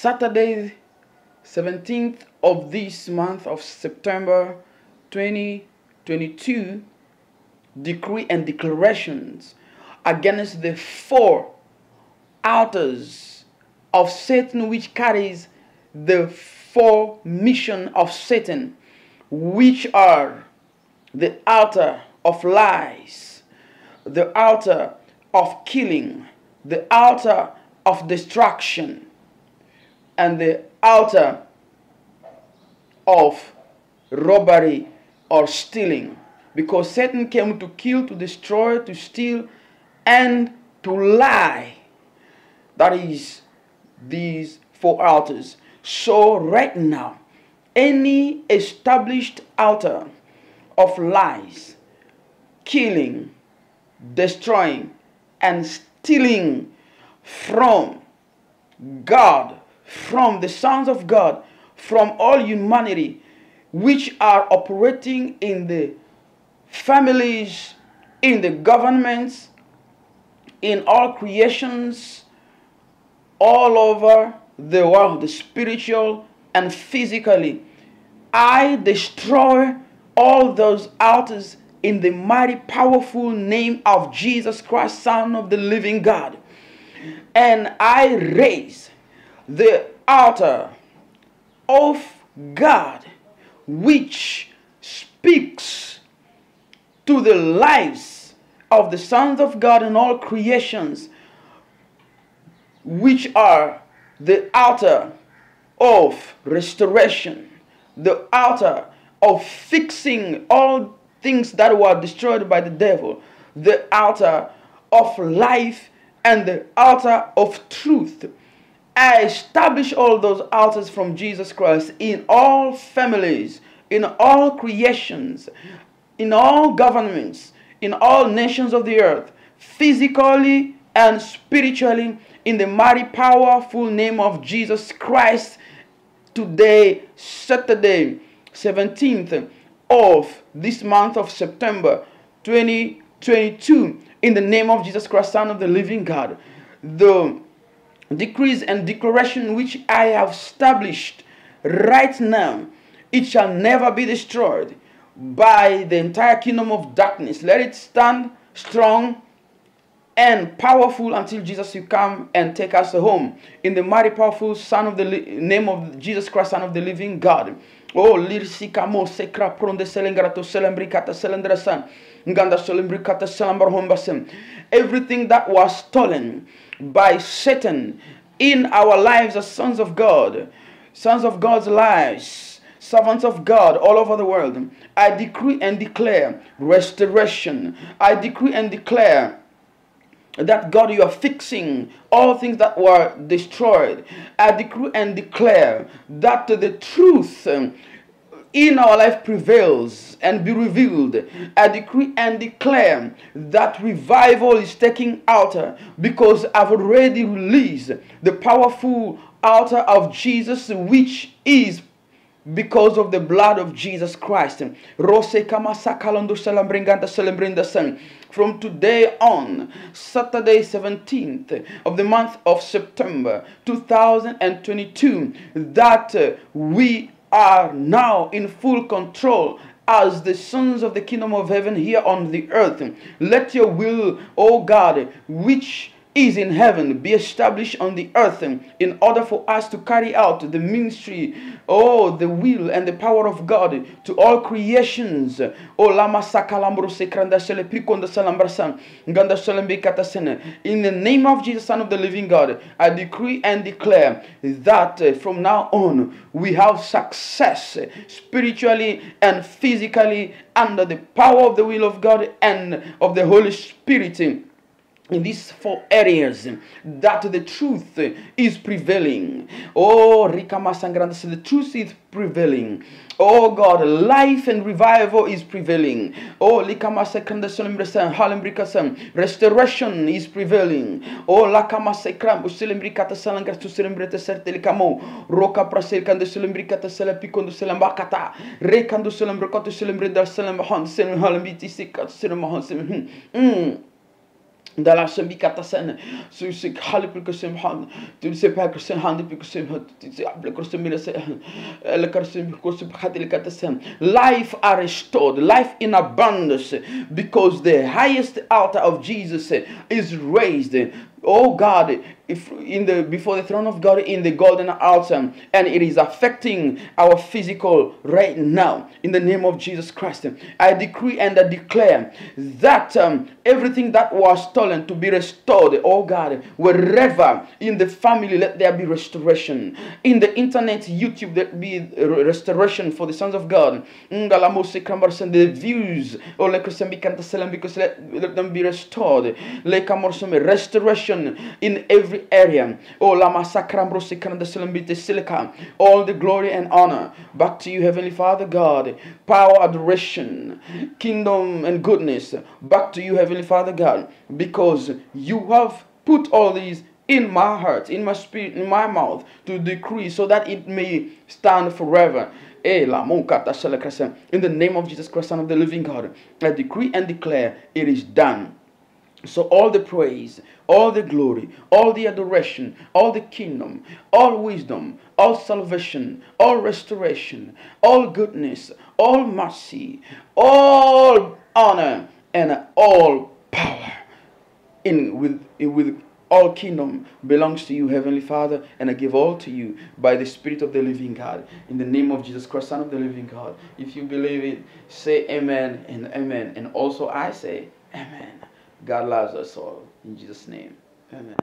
Saturday, 17th of this month of September 2022, decree and declarations against the four altars of Satan which carries the four mission of Satan, which are the altar of lies, the altar of killing, the altar of destruction, and the altar of robbery or stealing. Because Satan came to kill, to destroy, to steal, and to lie. That is these four altars. So, right now, any established altar of lies, killing, destroying, and stealing from God, from the sons of God, from all humanity, which are operating in the families, in the governments, in all creations, all over the world, spiritual and physically. I destroy all those altars in the mighty, powerful name of Jesus Christ, Son of the living God. And I raise the altar of God, which speaks to the lives of the sons of God and all creations, which are the altar of restoration, the altar of fixing all things that were destroyed by the devil, the altar of life, and the altar of truth. I establish all those altars from Jesus Christ in all families, in all creations, in all governments, in all nations of the earth, physically and spiritually, in the mighty, powerful name of Jesus Christ. Today, Saturday, 17th of this month of September 2022, in the name of Jesus Christ, Son of the living God, the decrees and declaration which I have established right now, it shall never be destroyed by the entire kingdom of darkness. Let it stand strong and powerful until Jesus will come and take us home. In the mighty powerful Son of the name of Jesus Christ, Son of the living God. Oh, lirsika mo sekra pronde selengrato selembricata selendrasan. Everything that was stolen by Satan in our lives as sons of God, sons of God's lives, servants of God all over the world. I decree and declare restoration. I decree and declare that God, you are fixing all things that were destroyed. I decree and declare that the truth in our life prevails and be revealed. I decree and declare that revival is taking altar because I've already released the powerful altar of Jesus, which is because of the blood of Jesus Christ. From today on, Saturday 17th of the month of September 2022, that uh, we are now in full control as the sons of the kingdom of heaven here on the earth. Let your will, O God, which is in heaven be established on the earth in order for us to carry out the ministry oh the will and the power of god to all creations. Oh lama sekranda in the name of jesus son of the living god i decree and declare that uh, from now on we have success spiritually and physically under the power of the will of god and of the holy spirit in these four areas that the truth is prevailing. Oh, Rikama Sangranda, the truth is prevailing. Oh God, life and revival is prevailing. Oh, restoration is prevailing. Oh, Lakama Sekram, Usilimbrikata Salangas to Silimbreta Sertelicamo, Roka Praserkanda Silimbrikata Selapikondo Selambakata, Rekando Silimbricota Silimbrida Selamahon, Selim Halambiti Sikat Silamahon. Dala sembi kata sen su se khali pul ko sem han. Tu se pa ko sem han pul ko sem tu se able ko sem se le kar sem ko sem khati kata sem life are restored. Life in abundance. Because the highest altar of Jesus is raised. Oh God, if in the before the throne of God in the golden altar, and it is affecting our physical right now. In the name of Jesus Christ, I decree and I declare that um, everything that was stolen to be restored. Oh God, wherever in the family, let there be restoration. In the internet, YouTube, there be restoration for the sons of God. The views, let, them be restored. Restoration in every area. Oh, Lama Silica. All the glory and honor back to you, Heavenly Father God. Power, adoration, kingdom, and goodness back to you, Heavenly Father God, because you have put all these in my heart, in my spirit, in my mouth to decree so that it may stand forever. Eh, in the name of Jesus Christ, Son of the living God, I decree and declare it is done. So all the praise, all the glory, all the adoration, all the kingdom, all wisdom, all salvation, all restoration, all goodness, all mercy, all honor, and all power in with with all kingdom belongs to you, Heavenly Father, and I give all to you by the Spirit of the living God. In the name of Jesus Christ, Son of the living God. If you believe it, say amen and amen. And also I say amen. God loves us all. In Jesus' name. Amen.